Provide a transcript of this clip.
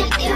Take